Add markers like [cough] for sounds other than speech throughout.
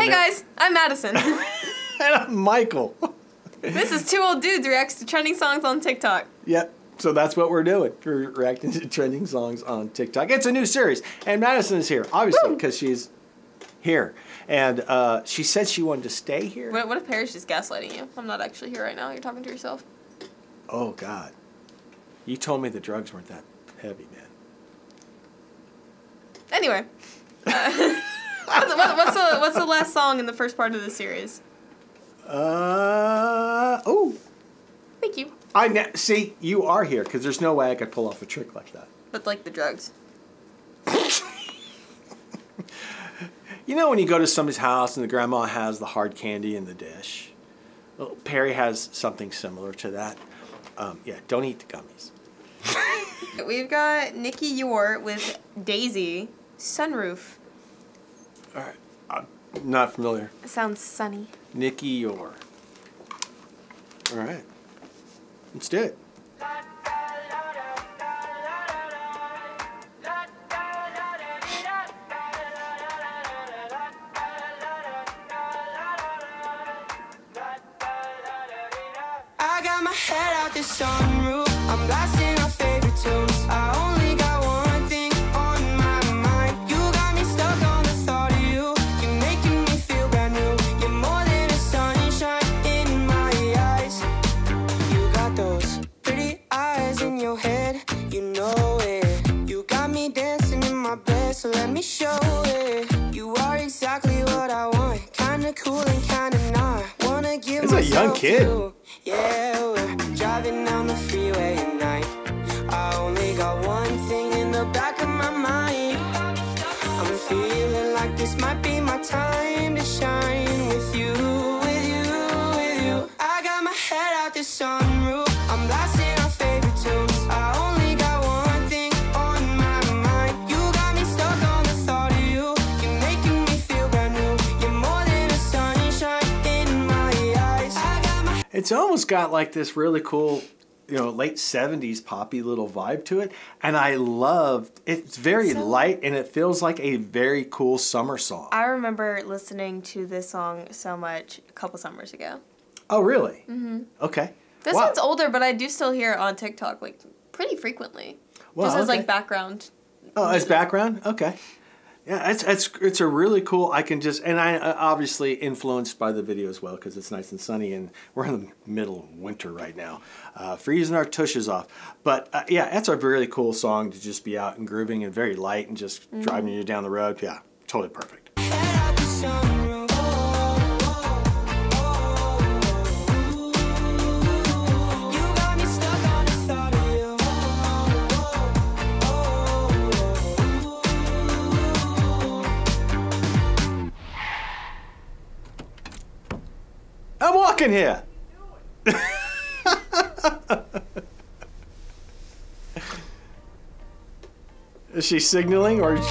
Hey guys, I'm Madison. [laughs] and I'm Michael. this is two old dudes reacts to trending songs on TikTok. Yep. So that's what we're doing. We're reacting to trending songs on TikTok. It's a new series, and Madison is here, obviously, because she's here. And uh, she said she wanted to stay here. What, what if Parrish is gaslighting you? I'm not actually here right now. You're talking to yourself. Oh God, you told me the drugs weren't that heavy, man. Anyway, uh, [laughs] [laughs] what's, what, what's the what's the last song in the first part of the series? Uh oh. Thank you. I ne- see you are here because there's no way I could pull off a trick like that. But like the drugs. You know when you go to somebody's house and the grandma has the hard candy in the dish? Well, Perry has something similar to that. Um, yeah, don't eat the gummies. [laughs] We've got Nicky Youre with dazy Sunroof. All right, I'm not familiar. It sounds sunny. Nicky Youre. All right, let's do it. I got my head out the sunroof. I'm blasting show it. You are exactly what I want. Kinda cool and kinda not. Wanna give He's a young kid. to. Yeah, we're driving down the freeway at night. I only got one It's almost got like this really cool, you know, late 70s poppy little vibe to it. And I loved it's very So- light and it feels like a very cool summer song. I remember listening to this song so much a couple summers ago. oh, really? Mm-hmm. Okay. This Wow. one's older, but I do still hear it on TikTok like pretty frequently. Well, Just as okay. like background. Oh, as background? Okay. Yeah, it's it's it's a really cool. I can just and I uh, obviously influenced by the video as well because it's nice and sunny and we're in the middle of winter right now, uh, freezing our tushes off. But uh, yeah, that's a really cool song to just be out and grooving and very light and just driving you down the road. Yeah, totally perfect. I'm here. Is she signaling or? [laughs] I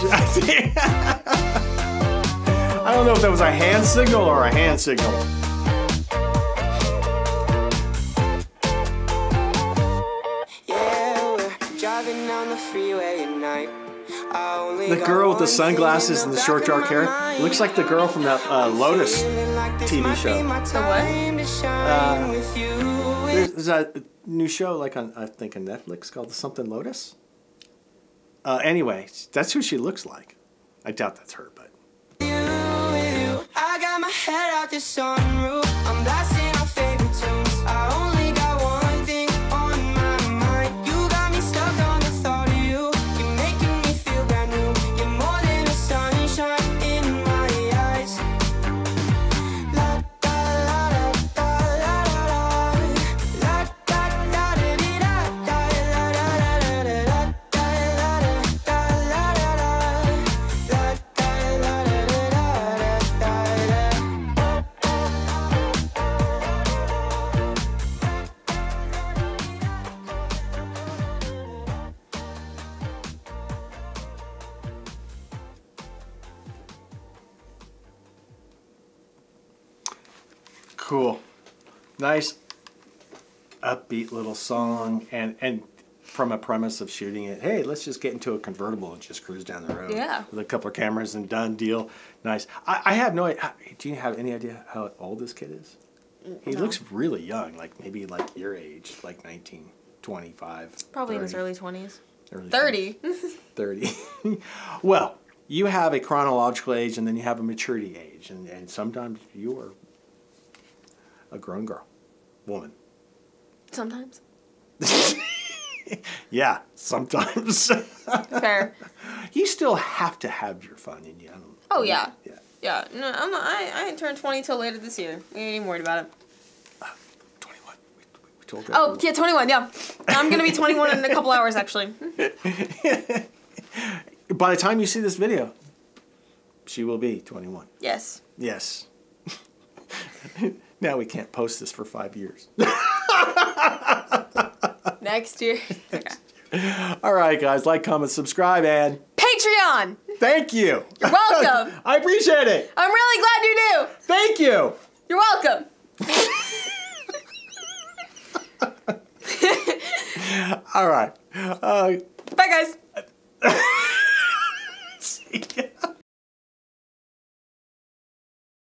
don't know if that was a hand signal or a hand signal. The girl with the sunglasses and the short dark hair looks like the girl from that uh, Lotus. Feeling like this TV show. my what? time to shine Uh. There's, there's a new show like on I think on Netflix called something Lotus. Uh, anyway, that's who she looks like. I doubt that's her, but you, with you. Cool, nice, upbeat little song, and and from a premise of shooting it. Hey, let's just get into a convertible and just cruise down the road. Yeah. With a couple of cameras and done deal. Nice. I, I have no idea. Do you have any idea how old this kid is? He no. looks really young, like maybe like your age, like 19, 25. Probably in his early 20s. early 30. [laughs] 30. [laughs] well, you have a chronological age and then you have a maturity age. And, and sometimes you are a grown girl, woman. Sometimes. [laughs] Yeah, sometimes. [laughs] Fair. you still have to have your fun in you. I don't- Oh, yeah. Yeah. Yeah, no, I'm I, I ain't turned 20 till later this year. We ain't even worried about it. Uh, 21. We, we, we told Oh, yeah, 21, yeah. I'm gonna be 21 in a couple hours, actually. [laughs] By the time you see this video, she will be 21. Yes. Yes. Now we can't post this for five years. [laughs] [laughs] Next year. All right, guys. Like, comment, subscribe, and Patreon. Thank you. You're welcome. [laughs] I appreciate it. I'm really glad you do. Thank you. You're welcome. All right. Uh, Bye, guys.